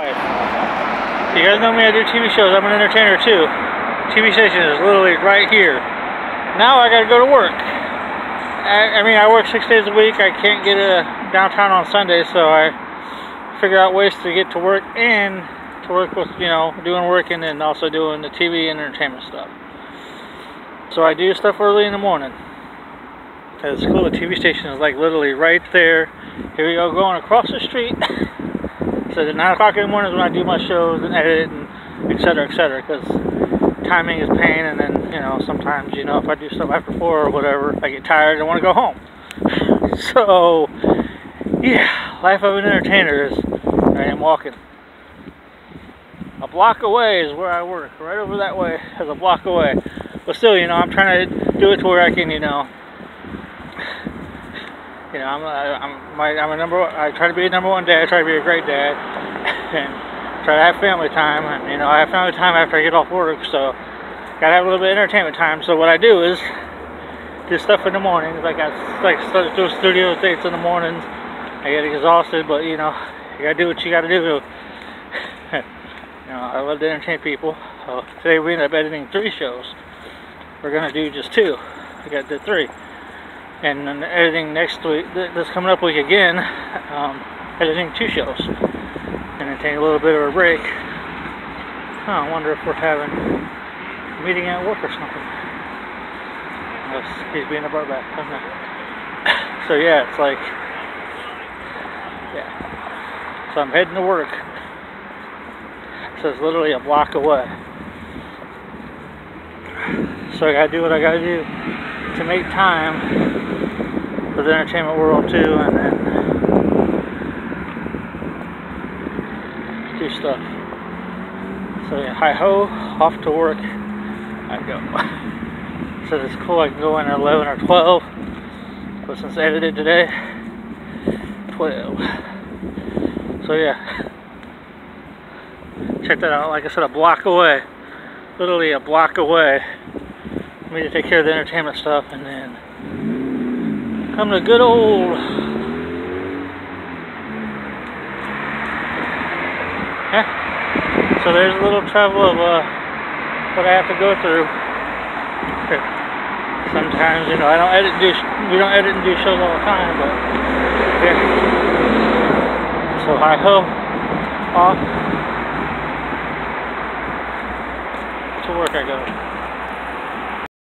You guys know me, I do TV shows. I'm an entertainer too. TV station is literally right here. Now I gotta go to work. I, I mean, I work six days a week. I can't get a downtown on Sunday, so I figure out ways to get to work and to work with, you know, doing work and then also doing the TV and entertainment stuff. So I do stuff early in the morning. It's cool, the TV station is like literally right there. Here we go, going across the street. So at 9 o'clock in the morning is when I do my shows and edit and etc. etc. Because timing is pain, and then you know sometimes you know if I do stuff after four or whatever, I get tired and want to go home. so yeah, life of an entertainer is I am walking. A block away is where I work. Right over that way is a block away. But still, you know, I'm trying to do it to where I can, you know, you know, I'm, I'm, my, I'm a number. I try to be a number one dad. I try to be a great dad, and try to have family time. You know, I have family time after I get off work, so gotta have a little bit of entertainment time. So what I do is do stuff in the mornings. I got like do studio dates in the mornings. I get exhausted, but you know, you gotta do what you gotta do. you know, I love to entertain people. So today we ended up editing three shows. We're gonna do just two. We got the three and then editing next week, this coming up week again, um, editing two shows, and then take a little bit of a break. Huh, I wonder if we're having a meeting at work or something. He's being a barback. So yeah, it's like, yeah. So I'm heading to work. So it's literally a block away. So I gotta do what I gotta do to make time for the entertainment world too, and then do stuff. So yeah, hi ho, off to work I go. so it's cool, I can go in at 11 or 12, but since I edited today, 12. So yeah, check that out, like I said, a block away, literally a block away. Need to take care of the entertainment stuff and then Come to good old yeah. So there's a little travel of uh, what I have to go through. Sometimes, you know, I don't edit do we don't edit and do shows all the time, but yeah. So I hope off to work I go.